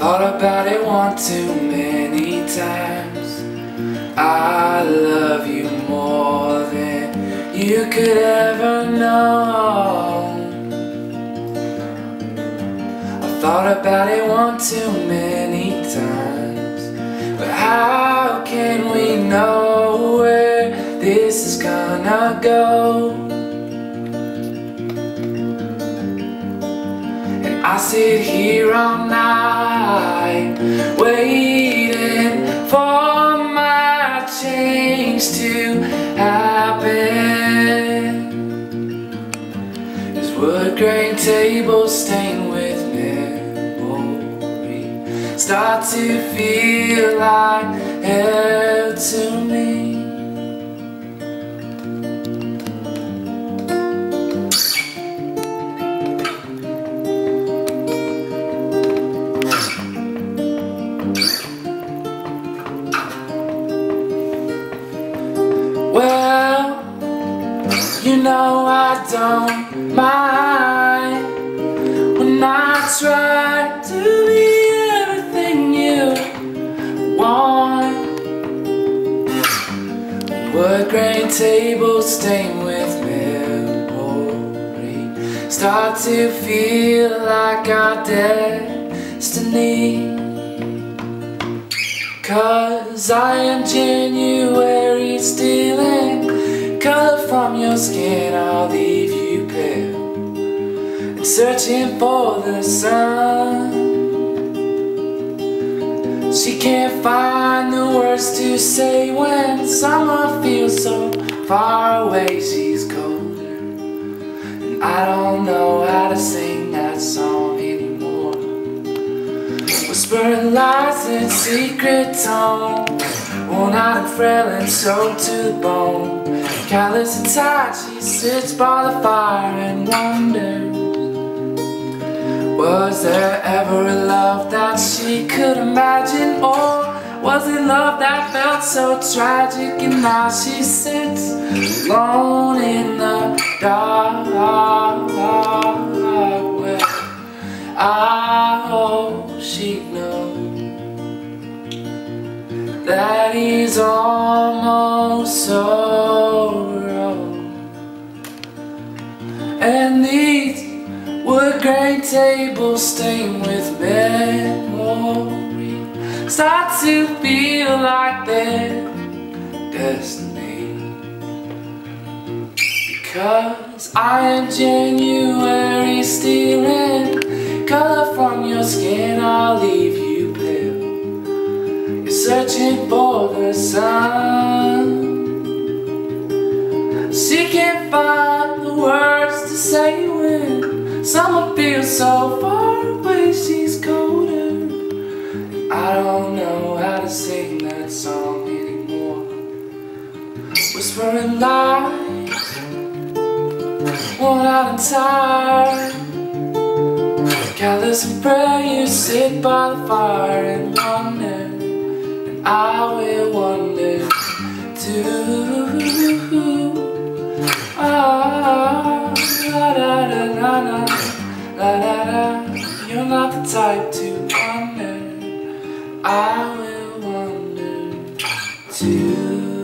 thought about it one too many times. I love you more than you could ever know. I thought about it one too many times. But how can we know where this is gonna go? I sit here all night waiting for my change to happen. This wood grain tables stained with memory start to feel like hell to me? Know I don't mind when I try to be everything you want. Wood grain tables stained with memory start to feel like our destiny. Cause I am January stealing from your skin. I'll leave you pale and searching for the sun. She can't find the words to say when summer feels so far away. She's colder, and I don't know how to sing that song anymore. Whispering lies in secret tone Worn out and frail and so to the bone. Callous and tired she sits by the fire and wonders Was there ever a love that she could imagine? Or was it love that felt so tragic And now she sits alone in the dark that he's almost so wrong. And these wood grain tables stained with memory start to feel like their destiny. Because I am January stealing sun. She can't find the words to say when summer feels so far away. She's colder. I don't know how to sing that song anymore. Whispering lies, worn out and tired. Callous and prayer, you sit by the fire and wonder, I will wonder too. Ah, la da da da da, la da. You're not the type to wonder. I will wonder too.